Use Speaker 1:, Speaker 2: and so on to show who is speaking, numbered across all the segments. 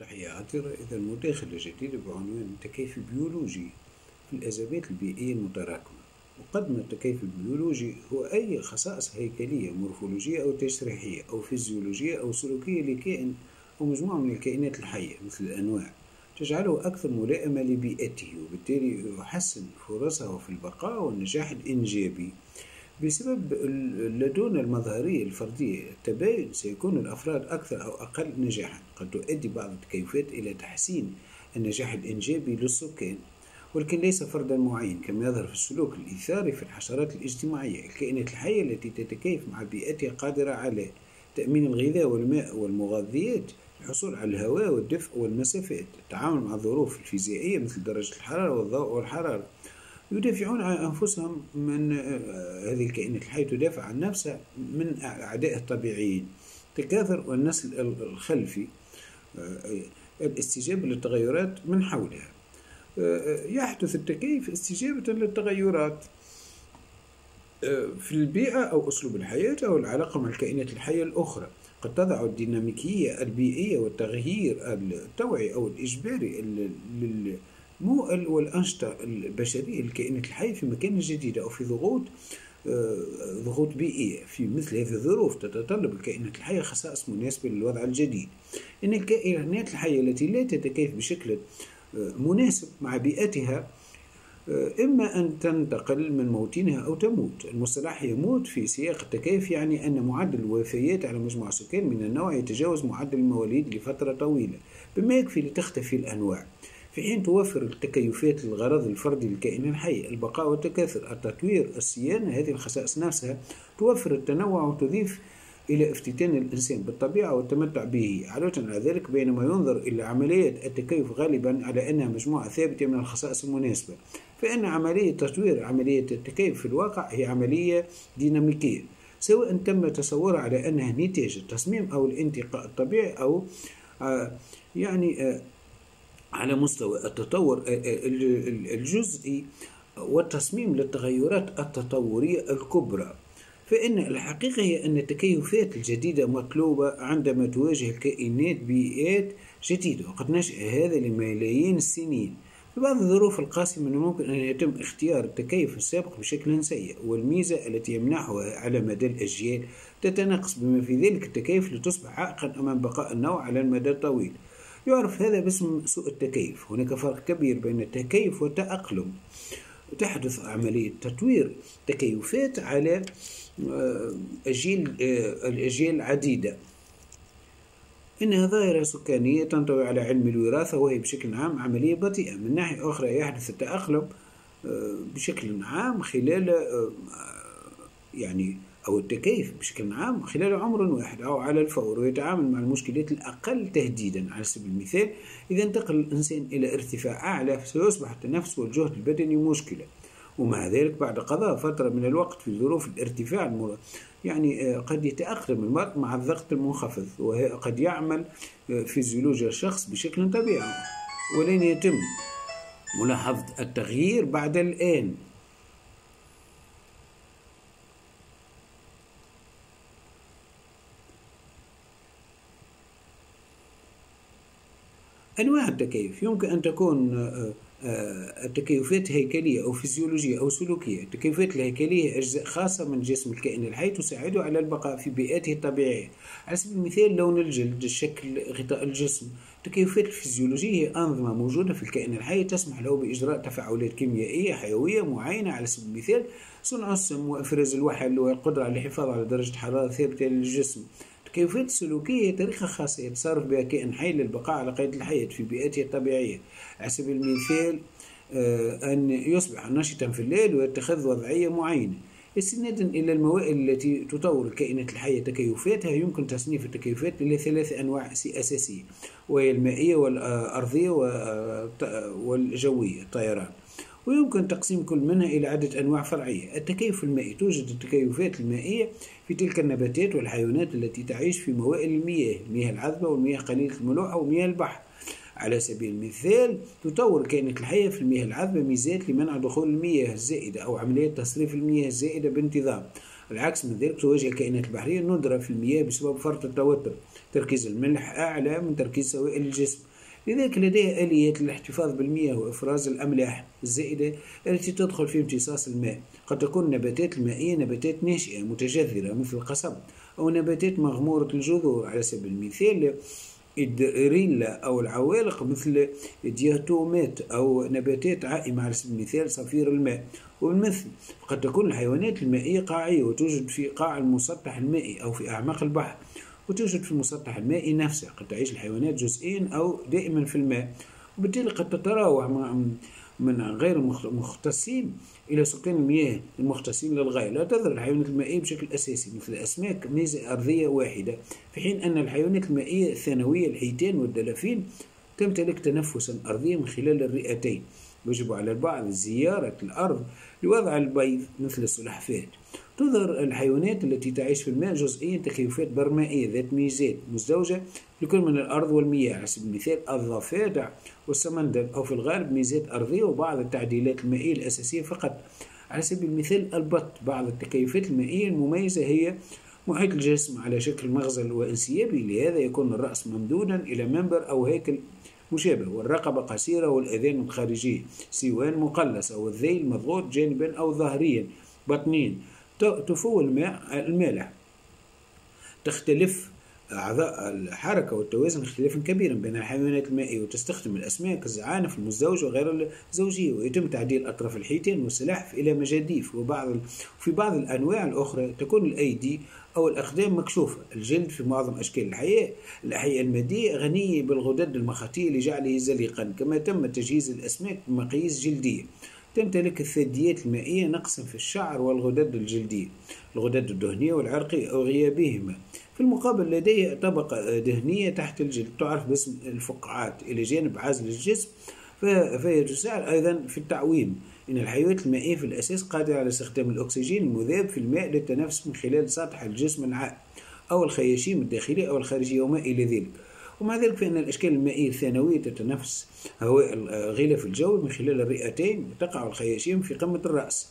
Speaker 1: تحية عطرة إذا المداخلة جديدة بعنوان التكيف البيولوجي في الأزمات البيئية المتراكمة وقدم التكيف البيولوجي هو أي خصائص هيكلية مورفولوجية أو تشريحية أو فيزيولوجية أو سلوكية لكائن أو مجموعة من الكائنات الحية مثل الأنواع تجعله أكثر ملائمة لبيئته. وبالتالي يحسن فرصه في البقاء والنجاح الإنجابي. بسبب اللدونة المظهرية الفردية التباين سيكون الأفراد أكثر أو أقل نجاحا. قد تؤدي بعض التكيفات إلى تحسين النجاح الإنجابي للسكان ولكن ليس فردا معين كما يظهر في السلوك الإيثاري في الحشرات الاجتماعية الكائنات الحية التي تتكيف مع بيئتها قادرة على تأمين الغذاء والماء والمغذيات الحصول على الهواء والدفء والمسافات التعامل مع الظروف الفيزيائية مثل درجة الحرارة والضوء والحرارة. يدافعون عن أنفسهم من آه، هذه الكائنات الحية تدافع عن نفسها من أعدائها الطبيعيين. تكاثر والنسل الخلفي آه، الاستجابة للتغيرات من حولها. آه، يحدث التكيف استجابة للتغيرات في البيئة أو أسلوب الحياة أو العلاقة مع الكائنات الحية الأخرى. قد تضع الديناميكية البيئية والتغيير التوعي أو الإجباري مو والأنشطة البشرية الكائنات الحية في مكان جديد أو في ضغوط آه، ضغوط بيئية في مثل هذه الظروف تتطلب الكائنات الحية خصائص مناسبة للوضع الجديد. إن الكائنات الحية التي لا تتكيف بشكل آه، مناسب مع بيئتها آه، إما أن تنتقل من موطنها أو تموت. المصطلح يموت في سياق التكيف يعني أن معدل الوفيات على مجموع سكان من النوع يتجاوز معدل المواليد لفترة طويلة بما يكفي لتختفي الأنواع. في حين توفر التكيفات للغرض الفردي للكائن الحي البقاء والتكاثر التطوير الصيانة هذه الخصائص نفسها توفر التنوع وتضيف إلى افتتان الإنسان بالطبيعة والتمتع به. علاوة على ذلك بينما ينظر إلى عملية التكيف غالبا على أنها مجموعة ثابتة من الخصائص المناسبة. فإن عملية تطوير عملية التكيف في الواقع هي عملية ديناميكية سواء تم تصورها على أنها نتاج التصميم أو الانتقاء الطبيعي أو آه، يعني آه، على مستوى التطور الجزئي والتصميم للتغيرات التطورية الكبرى. فإن الحقيقة هي أن التكيفات الجديدة مطلوبة عندما تواجه الكائنات بيئات جديدة. وقد نشأ هذا لملايين السنين. في بعض الظروف القاسمة من الممكن أن يتم اختيار التكيف السابق بشكل سيء. والميزة التي يمنحها على مدى الأجيال تتناقص بما في ذلك التكيف لتصبح عائقا أمام بقاء النوع على المدى الطويل. يعرف هذا باسم سوء التكيف. هناك فرق كبير بين التكيف والتأقلم. تحدث عملية تطوير تكيفات على آه، أجيال آه، الأجيال العديدة. إنها ظاهرة سكانية تنطوي على علم الوراثة وهي بشكل عام عملية بطيئة. من ناحية أخرى يحدث التأقلم آه، بشكل عام خلال يعني أو التكيف بشكل عام خلال عمر واحد أو على الفور ويتعامل مع المشكلات الأقل تهديدا. على سبيل المثال إذا انتقل الإنسان إلى ارتفاع أعلى سيصبح التنفس والجهد البدني مشكلة. ومع ذلك بعد قضاء فترة من الوقت في ظروف الارتفاع المر... يعني آه، قد يتأقلم المرء مع الضغط المنخفض وقد يعمل آه، فيزيولوجيا الشخص بشكل طبيعي ولن يتم ملاحظة التغيير بعد الآن. أنواع التكيف يمكن أن تكون آه، آه، التكيفات هيكلية أو فيزيولوجية أو سلوكية. التكيفات الهيكلية أجزاء خاصة من جسم الكائن الحي تساعده على البقاء في بيئته الطبيعية. على سبيل المثال لون الجلد الشكل غطاء الجسم. التكيفات الفيزيولوجية هي أنظمة موجودة في الكائن الحي تسمح له بإجراء تفاعلات كيميائية حيوية معينة. على سبيل المثال صنع السم وإفراز الوحل والقدرة على الحفاظ على درجة حرارة ثابتة للجسم. الكيفية السلوكية طريقة خاصة يتصرف بها كائن حي للبقاء على قيد الحياة في بيئته الطبيعية على سبيل المثال آه، أن يصبح نشطا في الليل ويتخذ وضعية معينة. استنادا إلى الموائل التي تطور الكائنات الحية تكيفاتها يمكن تصنيف التكيفات إلى ثلاث أنواع أساسية وهي المائية والأرضية والجوية الطيران ويمكن تقسيم كل منها إلى عدة أنواع فرعية. التكيف المائي توجد التكيفات المائية في تلك النباتات والحيوانات التي تعيش في موائل المياه المياه العذبة والمياه قليلة الملوحة ومياه البحر. على سبيل المثال تطور كائنات الحية في المياه العذبة ميزات لمنع دخول المياه الزائدة أو عملية تصريف المياه الزائدة بانتظام. العكس من ذلك تواجه الكائنات البحرية الندرة في المياه بسبب فرط التوتر. تركيز الملح أعلى من تركيز سوائل الجسم. لذلك لديها آليات للاحتفاظ بالمياه وإفراز الأملاح الزائدة التي تدخل في امتصاص الماء قد تكون النباتات المائية نباتات ناشئة متجذرة مثل القصب أو نباتات مغمورة الجذور على سبيل المثال الدريلا أو العوالق مثل دياتومات أو نباتات عائمة على سبيل المثال صفير الماء. وبالمثل قد تكون الحيوانات المائية قاعية وتوجد في قاع المسطح المائي أو في أعماق البحر. وتوجد في المسطح المائي نفسه قد تعيش الحيوانات جزئيا أو دائما في الماء. وبالتالي قد تتراوح من غير المختصين إلى سكان المياه المختصين للغاية. لا تظهر الحيوانات المائية بشكل أساسي مثل الأسماك ميزة أرضية واحدة في حين أن الحيوانات المائية الثانوية الحيتان والدلافين تمتلك تنفسا أرضيا من خلال الرئتين. يجب على البعض زيارة الأرض لوضع البيض مثل السلحفاة. تظهر الحيوانات التي تعيش في الماء جزئيا تكيفات برمائية ذات ميزات مزدوجة لكل من الأرض والمياه على سبيل المثال الضفادع والسمندل أو في الغالب ميزات أرضية وبعض التعديلات المائية الأساسية فقط. على سبيل المثال البط بعض التكيفات المائية المميزة هي محيط الجسم على شكل مغزل وانسيابي لهذا يكون الرأس ممدودا إلى منبر أو هيكل مشابه والرقبة قصيرة والأذان الخارجية سيوان مقلصة والذيل مضغوط جانبا أو ظهريا بطنين تفو الماء المالح. تختلف أعضاء الحركة والتوازن اختلافا كبيرا بين الحيوانات المائية وتستخدم الأسماك الزعانف المزدوجة وغير الزوجية ويتم تعديل أطراف الحيتان والسلاحف إلى مجاديف. وبعض وفي بعض الأنواع الأخرى تكون الأيدي أو الأقدام مكشوفة. الجلد في معظم أشكال الحياة الأحياء المادية غنية بالغدد المخاطية لجعله زليقا كما تم تجهيز الأسماك بمقاييس جلدية. تمتلك الثدييات المائية نقصا في الشعر والغدد الجلدية الغدد الدهنية والعرقية أو غيابهما. في المقابل لديه طبقة دهنية تحت الجلد تعرف باسم الفقاعات إلى جانب عزل الجسم فهي تساعد أيضا في التعويم. إن الحيوانات المائية في الأساس قادرة على استخدام الأكسجين المذاب في الماء للتنفس من خلال سطح الجسم العائم أو الخياشيم الداخلية أو الخارجية وما إلى ذلك. ومع ذلك فإن الأشكال المائية الثانوية تتنفس هواء غلاف الجو من خلال الرئتين وتقع الخياشيم في قمة الرأس.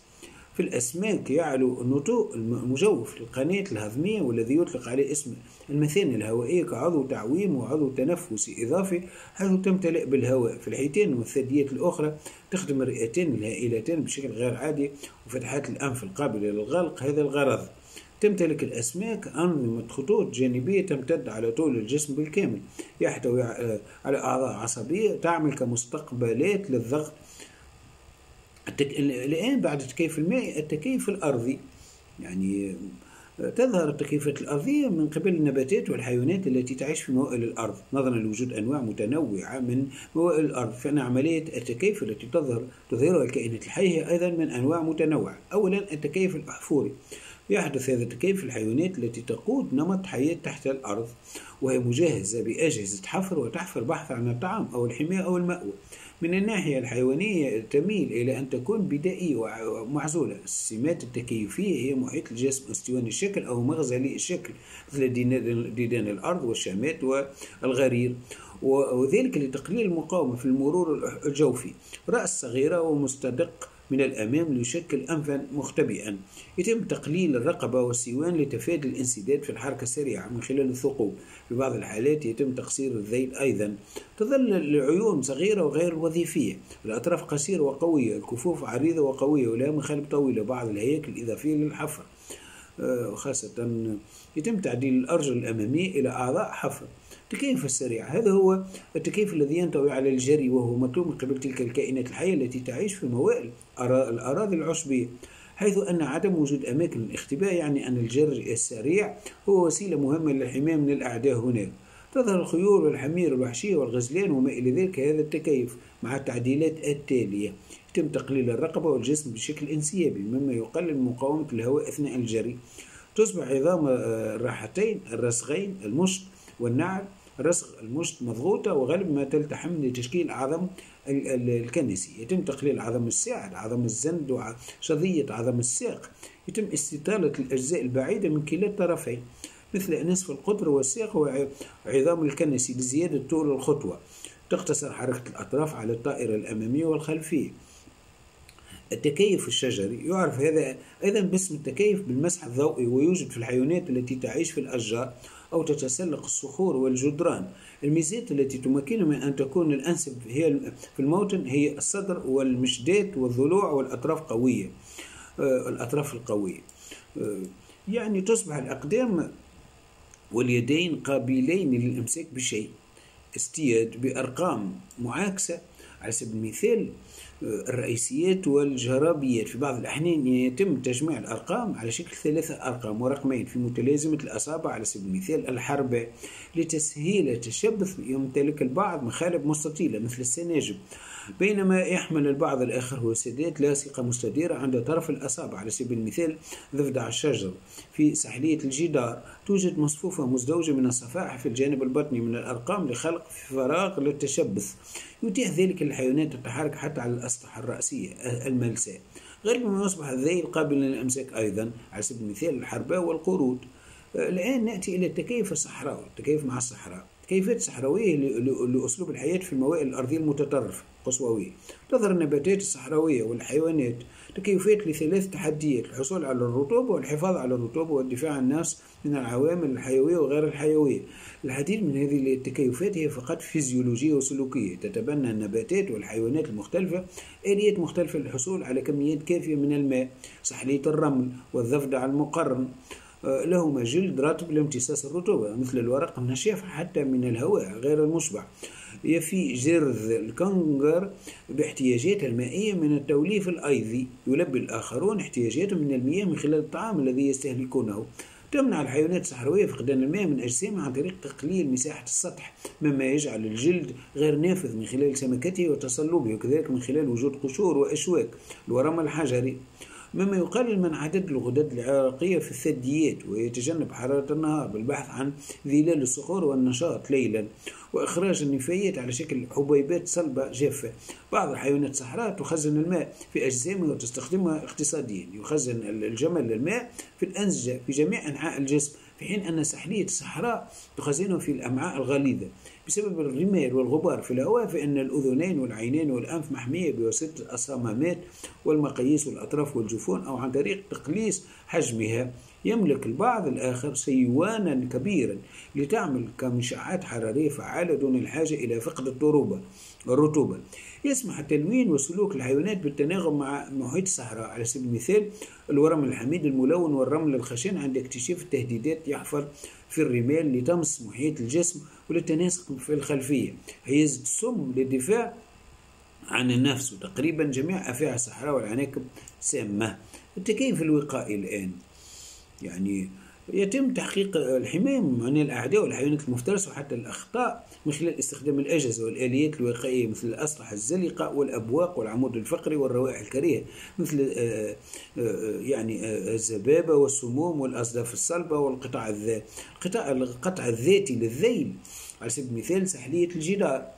Speaker 1: في الأسماك يعلو النتوء المجوف للقناة الهضمية والذي يطلق عليه اسم المثانة الهوائية كعضو تعويم وعضو تنفسي إضافي حيث تمتلئ بالهواء في الحيتان والثدييات الأخرى. تخدم الرئتين الهائلتان بشكل غير عادي وفتحات الأنف القابلة للغلق هذا الغرض. تمتلك الأسماك أنظمة خطوط جانبية تمتد على طول الجسم بالكامل. يحتوي على أعضاء عصبية تعمل كمستقبلات للضغط. التك... الآن بعد التكيف المائي التكيف الأرضي. يعني تظهر التكيفات الأرضية من قبل النباتات والحيوانات التي تعيش في موائل الأرض. نظرا لوجود أنواع متنوعة من موائل الأرض. فإن عملية التكيف التي تظهر تظهرها الكائنات الحية أيضا من أنواع متنوعة. أولا التكيف الأحفوري. يحدث هذا التكيف في الحيوانات التي تقود نمط حياة تحت الأرض وهي مجهزة بأجهزة حفر وتحفر بحثا عن الطعام أو الحماية أو المأوى. من الناحية الحيوانية تميل إلى أن تكون بدائية ومعزولة. السمات التكيفية هي محيط الجسم استواني الشكل أو مغزلي الشكل مثل ديدان الأرض والشامات والغرير. وذلك لتقليل المقاومة في المرور الجوفي. رأس صغيرة ومستدق من الأمام ليشكل أنفا مختبئا. يتم تقليل الرقبة والسيوان لتفادي الانسداد في الحركة السريعة من خلال الثقوب. في بعض الحالات يتم تقصير الذيل أيضا. تظل العيون صغيرة وغير وظيفية. الأطراف قصيرة وقوية. الكفوف عريضة وقوية ولها مخالب طويلة. بعض الهياكل الإضافية للحفر. آه، خاصة يتم تعديل الأرجل الأمامية إلى أعضاء حفر. التكيف السريع. هذا هو التكيف الذي ينطوي على الجري وهو مطلوب من قبل تلك الكائنات الحية التي تعيش في موائل الأراضي العشبية حيث أن عدم وجود أماكن الاختباء يعني أن الجري السريع هو وسيلة مهمة للحماية من الأعداء هناك. تظهر الخيول والحمير الوحشية والغزلان وما إلى ذلك هذا التكيف مع التعديلات التالية. يتم تقليل الرقبة والجسم بشكل انسيابي مما يقلل مقاومة الهواء أثناء الجري. تصبح عظام الراحتين الرسغين المشط والنعل رسغ المشط مضغوطة وغالبا ما تلتحم لتشكيل عظم الكنسي. يتم تقليل عظم الساعد عظم الزند وشظية عظم الساق يتم استطالة الأجزاء البعيدة من كلا الطرفين مثل نصف القطر والساق وعظام الكنسي لزيادة طول الخطوة. تقتصر حركة الأطراف على الطائرة الأمامية والخلفية. التكيف الشجري. يعرف هذا أيضا باسم التكيف بالمسح الضوئي ويوجد في الحيوانات التي تعيش في الأشجار أو تتسلق الصخور والجدران. الميزات التي تمكنه من أن تكون الأنسب هي في الموطن هي الصدر والمشدات والضلوع والأطراف قوية. آه، الأطراف القوية. آه، يعني تصبح الأقدام واليدين قابلين للإمساك بشيء استياد بأرقام معاكسة. على سبيل المثال الرئيسيات والجرابيات. في بعض الأحيان يتم تجميع الأرقام على شكل ثلاثة أرقام ورقمين في متلازمة الأصابع على سبيل المثال الحربة لتسهيل التشبث يمتلك البعض مخالب مستطيلة مثل السناجب بينما يحمل البعض الآخر هو سدات لاصقة مستديرة عند طرف الأصابع. على سبيل المثال ضفدع الشجر في سحلية الجدار توجد مصفوفة مزدوجة من الصفائح في الجانب البطني من الأرقام لخلق فراغ للتشبث. يتيح ذلك للحيوانات التحرك حتى على الأسطح الرأسية الملساء. غير ما يصبح الذيل قابلا للإمساك أيضا. على سبيل المثال الحرباء والقرود. الآن نأتي إلى التكيف الصحراوي. التكيف مع الصحراء. التكيفات الصحراوية لأسلوب الحياة في الموائل الأرضية المتطرفة قصووية تظهر النباتات الصحراوية والحيوانات تكيفات لثلاث تحديات الحصول على الرطوبة والحفاظ على الرطوبة والدفاع عن الناس من العوامل الحيوية وغير الحيوية. العديد من هذه التكيفات هي فقط فيزيولوجية وسلوكية. تتبنى النباتات والحيوانات المختلفة آليات مختلفة للحصول على كميات كافية من الماء سحلية الرمل والضفدع المقرن. لهما جلد رطب لامتصاص الرطوبة. مثل الورق النشاف حتى من الهواء غير المشبع يفي جرذ الكنغر باحتياجاتها المائية من التوليف الأيضي يلبي الآخرون احتياجاتهم من المياه من خلال الطعام الذي يستهلكونه. تمنع الحيوانات الصحراوية فقدان الماء من أجسامها عن طريق تقليل مساحة السطح مما يجعل الجلد غير نافذ من خلال سمكته وتصلبه وكذلك من خلال وجود قشور وأشواك. الورم الحجري مما يقلل من عدد الغدد العرقية في الثدييات ويتجنب حرارة النهار بالبحث عن ظلال الصخور والنشاط ليلا وإخراج النفايات على شكل حبيبات صلبة جافة. بعض الحيوانات الصحراء تخزن الماء في أجسامها وتستخدمها اقتصاديا. يخزن الجمل الماء في الأنسجة في جميع أنحاء الجسم في حين أن سحلية الصحراء تخزنه في الأمعاء الغليظة. بسبب الرمال والغبار في الهواء فإن الأذنين والعينين والأنف محمية بواسطة الصمامات والمقاييس والأطراف والجفون أو عن طريق تقليص حجمها. يملك البعض الآخر سيوانا كبيرا لتعمل كمشعات حرارية فعالة دون الحاجة إلى فقد التروبة الرطوبة يسمح التلوين وسلوك الحيوانات بالتناغم مع محيط الصحراء. على سبيل المثال الورم الحميد الملون والرمل الخشن عند اكتشاف التهديدات يحفر في الرمال لطمس محيط الجسم وللتناسق في الخلفية. هيزة السم للدفاع عن النفس وتقريبا جميع أفاعي الصحراء والعناكب سامة. التكيف الوقائي الآن؟ يعني يتم تحقيق الحماية من الأعداء والحيوانات المفترسة وحتى الأخطاء من خلال استخدام الأجهزة والآليات الوقائية مثل الأسلحة الزلقة والأبواق والعمود الفقري والروائح الكريهة مثل آه، آه، يعني آه، الزبابة والسموم والأصداف الصلبة والقطع القطع الذاتي للذيل. على سبيل المثال سحلية الجدار.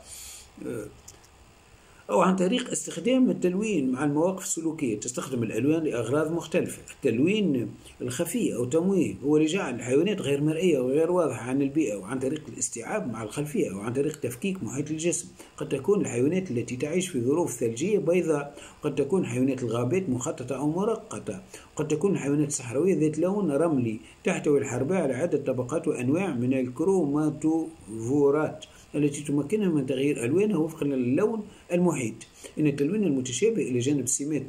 Speaker 1: أو عن طريق استخدام التلوين مع المواقف السلوكية. تستخدم الألوان لأغراض مختلفة. التلوين الخفي أو تمويه هو لجعل الحيوانات غير مرئية وغير واضحة عن البيئة وعن طريق الاستيعاب مع الخلفية أو عن طريق تفكيك محيط الجسم. قد تكون الحيوانات التي تعيش في ظروف ثلجية بيضاء قد تكون حيوانات الغابات مخططة أو مرقطة قد تكون الحيوانات الصحراوية ذات لون رملي تحتوي الحرباء على عدة طبقات وأنواع من الكروماتوفورات. التي تمكنها من تغيير ألوانها وفقا للون المحيط. إن التلوين المتشابه إلى جانب السمات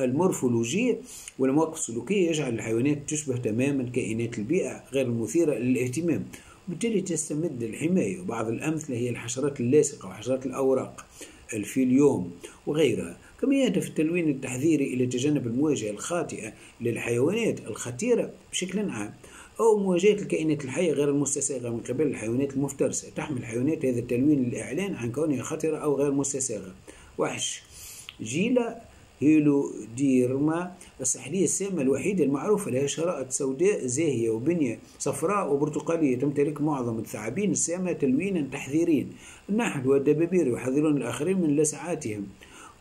Speaker 1: المورفولوجية والمواقف السلوكية يجعل الحيوانات تشبه تماما كائنات البيئة غير المثيرة للاهتمام. وبالتالي تستمد الحماية وبعض الأمثلة هي الحشرات اللاصقة وحشرات الأوراق الفيليوم وغيرها. كما يهدف التلوين التحذيري إلى تجنب المواجهة الخاطئة للحيوانات الخطيرة بشكل عام. أو مواجهة الكائنات الحية غير المستساغة من قبل الحيوانات المفترسة. تحمل الحيوانات هذا التلوين للإعلان عن كونها خطرة أو غير مستساغة. وحش. جيلا هيلو ديرما السحلية السامة الوحيدة المعروفة لها شرائط سوداء زاهية وبنية صفراء وبرتقالية تمتلك معظم الثعابين السامة تلوينا تحذيريا. النحل والدبابير يحذرون الآخرين من لسعاتهم.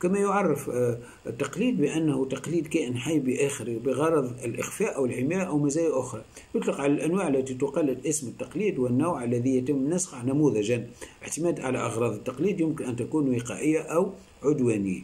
Speaker 1: كما يعرف آه، التقليد بأنه تقليد كائن حي بآخره بغرض الإخفاء أو الحماية أو مزايا أخرى. يطلق على الأنواع التي تقلد اسم التقليد والنوع الذي يتم نسخه نموذجا. اعتماد على أغراض التقليد يمكن أن تكون وقائية أو عدوانية.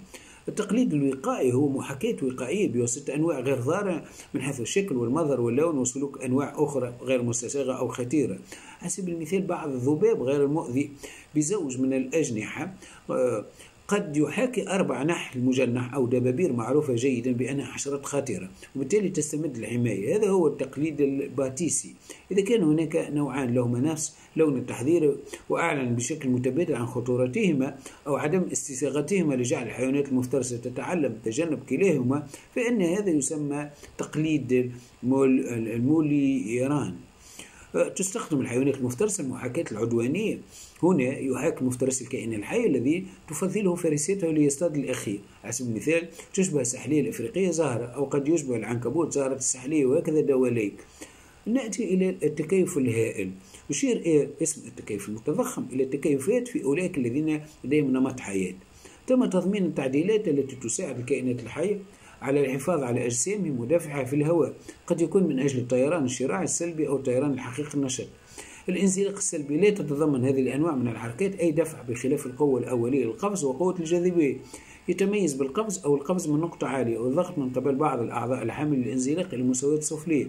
Speaker 1: التقليد الوقائي هو محاكاة وقائية بواسطة أنواع غير ظاهرة من حيث الشكل والمظهر واللون وسلوك أنواع أخرى غير مستساغة أو خطيرة. على سبيل المثال بعض الذباب غير المؤذي بزوج من الأجنحة آه، قد يحاكي أربع نحل مجنح أو دبابير معروفة جيدا بأنها حشرات خطيرة وبالتالي تستمد الحماية. هذا هو التقليد الباتيسي. إذا كان هناك نوعان لهما نفس لون التحذير وأعلن بشكل متبادل عن خطورتهما أو عدم استساغتهما لجعل الحيوانات المفترسة تتعلم تجنب كلاهما فإن هذا يسمى تقليد الموليران. تستخدم الحيوانات المفترسة لمحاكاة العدوانية. هنا يحاكي مفترس الكائن الحي الذي تفضله فريسته ليصطاد الأخير على سبيل المثال تشبه السحلية الأفريقية زهرة أو قد يشبه العنكبوت زهرة السحلية وهكذا دواليك. نأتي إلى التكيف الهائل. يشير اسم التكيف المتضخم إلى التكيفات في أولئك الذين لديهم نمط حياة. تم تضمين التعديلات التي تساعد الكائنات الحية على الحفاظ على أجسامهم ودفعها في الهواء. قد يكون من أجل الطيران الشراعي السلبي أو الطيران الحقيقي النشط. الانزلاق السلبي لا تتضمن هذه الأنواع من الحركات أي دفع بخلاف القوة الأولية للقفز وقوة الجاذبية. يتميز بالقفز أو القفز من نقطة عالية أو الضغط من قبل بعض الأعضاء الحامل للانزلاق إلى مستويات سفلية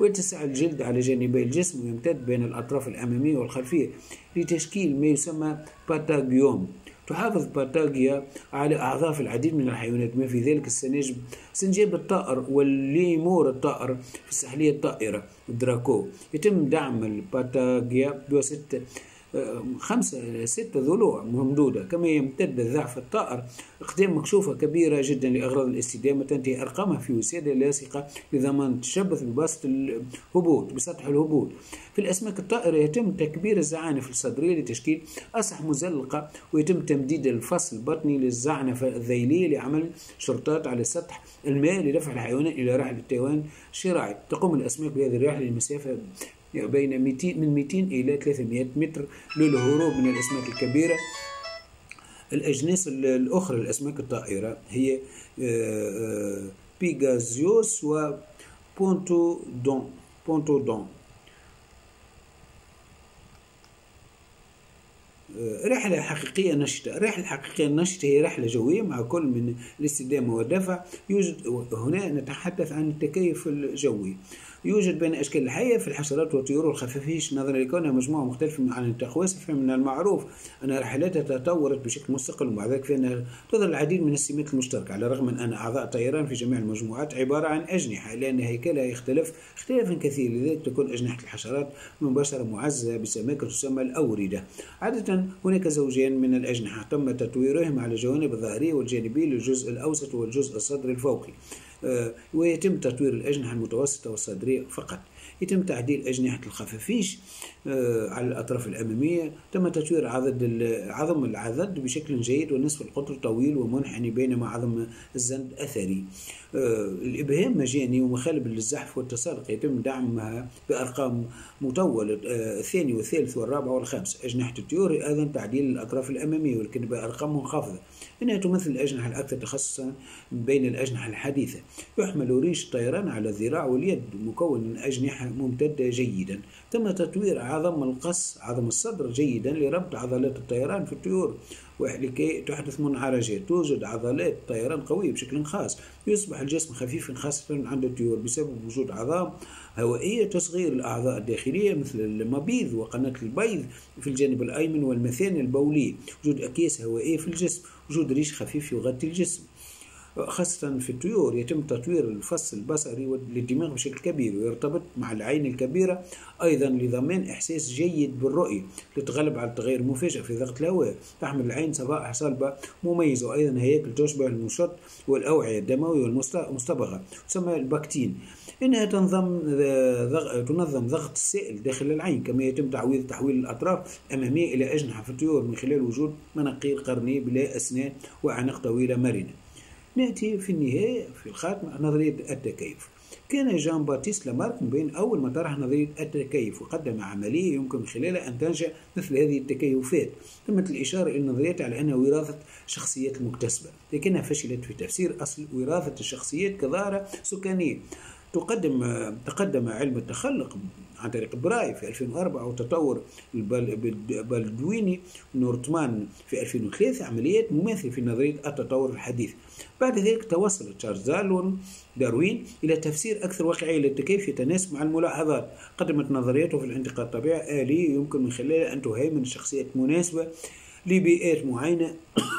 Speaker 1: ويتسع الجلد على جانبي الجسم ويمتد بين الأطراف الأمامية والخلفية لتشكيل ما يسمى patagium تحافظ patagia على أعضاء العديد من الحيوانات. بما في ذلك السنجب سنجاب الطائر والليمور الطائر في السحلية الطائرة دراكو. يتم دعم ال patagia بواسطة خمسة ستة ضلوع ممدودة. كما يمتد الضفدع الطائر أقدام مكشوفة كبيرة جدا لأغراض الاستدامة تنتهي أرقامها في وسادة لاصقة لضمان التشبث ببسط الهبوط بسطح الهبوط. في الأسماك الطائرة يتم تكبير الزعانف الصدرية لتشكيل أسح مزلقة ويتم تمديد الفصل البطني للزعنفة الذيلية لعمل شرطات على سطح الماء لدفع الحيوانات إلى رحلة التيوان الشراعي تقوم الأسماك بهذه الرحلة لمسافة بين 200 من 200 إلى 300 متر للهروب من الأسماك الكبيرة. الأجناس الأخرى الأسماك الطائرة هي بيغازيوس وبونتودون بونتودون رحلة حقيقية نشطة. الرحلة الحقيقية النشطة هي رحلة جوية مع كل من الاستدامة والدفع. يوجد هنا نتحدث عن التكيف الجوي. يوجد بين أشكال الحية في الحشرات والطيور والخفافيش. نظرا لكونها مجموعة مختلفة عن التخويص فمن المعروف أن رحلاتها تطورت بشكل مستقل ومع ذلك فإنها تظهر العديد من السمات المشتركة. على الرغم من أن أعضاء الطيران في جميع المجموعات عبارة عن أجنحة لأن هيكلها يختلف اختلافا كثير. لذلك تكون أجنحة الحشرات مباشرة معززة بسماكة تسمى الأوردة. عادة هناك زوجين من الأجنحة تم تطويرهم على الجوانب الظهرية والجانبية للجزء الأوسط والجزء الصدري الفوقي. ويتم تطوير الأجنحة المتوسطة والصدرية فقط. يتم تعديل أجنحة الخفافيش آه، على الأطراف الأمامية. تم تطوير عضد عظم العضد بشكل جيد ونصف القطر طويل ومنحني بينما عظم الزند أثري. آه، الإبهام مجاني ومخالب للزحف والتسارق. يتم دعمها بأرقام مطولة آه، الثاني والثالث والرابع والخامس. أجنحة الطيور أيضا تعديل الأطراف الأمامية ولكن بأرقام منخفضة. إنها تمثل الأجنحة الأكثر تخصصا بين الأجنحة الحديثة. يحمل ريش الطيران على الذراع واليد مكون من أجنحة ممتدة جيدا. تم تطوير عظم القص عظم الصدر جيدا لربط عضلات الطيران في الطيور. ولكي تحدث منعرجات توجد عضلات طيران قوية بشكل خاص. يصبح الجسم خفيفا خاصة عند الطيور بسبب وجود عظام هوائية تصغير الأعضاء الداخلية مثل المبيض وقناة البيض في الجانب الأيمن والمثاني البولي. وجود أكياس هوائية في الجسم وجود ريش خفيف يغطي الجسم. خاصة في الطيور يتم تطوير الفص البصري للدماغ بشكل كبير ويرتبط مع العين الكبيرة أيضا لضمان إحساس جيد بالرؤية لتغلب على التغير المفاجئ في ضغط الهواء تحمل العين صفائح صلبة مميزة وأيضا هياكل تشبه المشط والأوعية الدموية والمصطبغة تسمى ال pecten إنها تنظم تنظم ضغط السائل داخل العين كما يتم تعويض تحويل الأطراف الأمامية إلى أجنحة في الطيور من خلال وجود مناقير قرنية بلا أسنان وأعناق طويلة مرنة. نأتي في النهاية في الخاتمة نظرية التكيف كان جان باتيست لامارك من بين أول من طرح نظرية التكيف وقدم عملية يمكن من خلالها أن تنشأ مثل هذه التكيفات. تمت الإشارة إلى النظريات على أنها وراثة شخصيات المكتسبة لكنها فشلت في تفسير أصل وراثة الشخصيات كظاهرة سكانية. تقدم تقدم علم التخلق عن طريق براي في 2004 وتطور البلدويني نورتمان في 2003 عمليات مماثلة في نظرية التطور الحديث. بعد ذلك توصل تشارلز دارون داروين إلى تفسير أكثر واقعية للتكيف يتناسب مع الملاحظات. قدمت نظريته في الانتقاد الطبيعي آلية يمكن من خلالها أن تهيمن الشخصيات مناسبة لبيئات معينة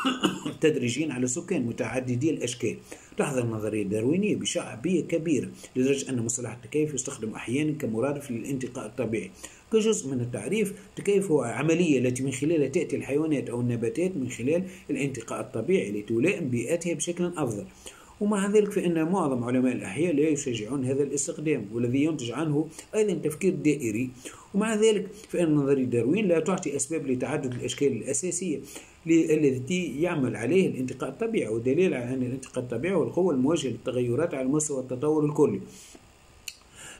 Speaker 1: تدريجيا على سكان متعددي الأشكال. تحظى النظرية الداروينية بشعبية كبيرة لدرجة أن مصطلح التكيف يستخدم أحيانا كمرادف للانتقاء الطبيعي. كجزء من التعريف التكيف هو عملية التي من خلالها تأتي الحيوانات أو النباتات من خلال الانتقاء الطبيعي لتلائم بيئتها بشكل أفضل. ومع ذلك فإن معظم علماء الأحياء لا يشجعون هذا الاستخدام والذي ينتج عنه أيضا تفكير دائري. ومع ذلك فإن نظرية داروين لا تعطي أسباب لتعدد الأشكال الأساسية التي يعمل عليه الانتقاء الطبيعي والدليل على أن الانتقاء الطبيعي هو القوة المواجهة للتغيرات على مستوى التطور الكلي.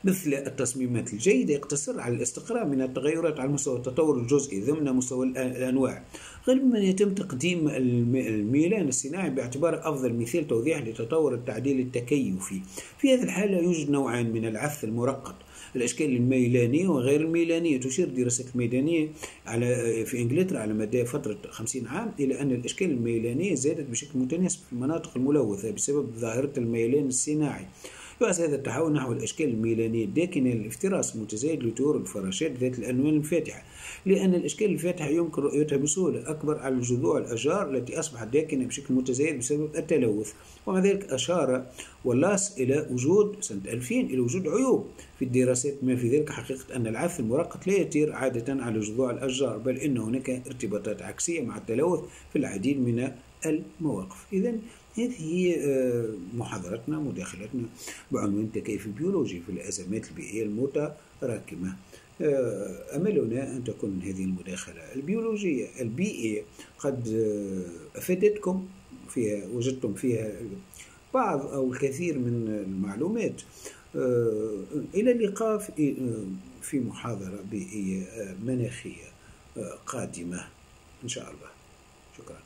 Speaker 1: مثل التصميمات الجيدة يقتصر على الاستقراء من التغيرات على مستوى التطور الجزئي ضمن مستوى الأنواع. غالبا يتم تقديم الميلان الصناعي باعتباره أفضل مثال توضيح لتطور التعديل التكيفي. في هذه الحالة يوجد نوعان من العث المرقط. الأشكال الميلانية وغير الميلانية تشير دراسة الميدانية على في إنجلترا على مدى فترة 50 عام إلى أن الأشكال الميلانية زادت بشكل متناسب في المناطق الملوثة بسبب ظاهرة الميلان الصناعي. يؤسس هذا التحول نحو الأشكال الميلانية الداكنة للافتراس المتزايد لطيور الفراشات ذات الألوان الفاتحة لأن الأشكال الفاتحة يمكن رؤيتها بسهولة أكبر على جذوع الأشجار التي أصبحت داكنة بشكل متزايد بسبب التلوث ومع ذلك أشار ولاس إلى وجود سنة 2000 إلى وجود عيوب في الدراسات ما في ذلك حقيقة أن العث المرقط لا يطير عادة على جذوع الأشجار بل إن هناك ارتباطات عكسية مع التلوث في العديد من المواقف. إذا هذه هي آه، محاضرتنا مداخلتنا. بعنوان تكيف البيولوجي في الأزمات البيئية المتراكمة. آه، أملنا أن تكون هذه المداخلة البيولوجية البيئية. قد آه، أفادتكم فيها وجدتم فيها بعض أو الكثير من المعلومات. إلى اللقاء في محاضرة بيئية مناخية قادمة. إن شاء الله. شكرا.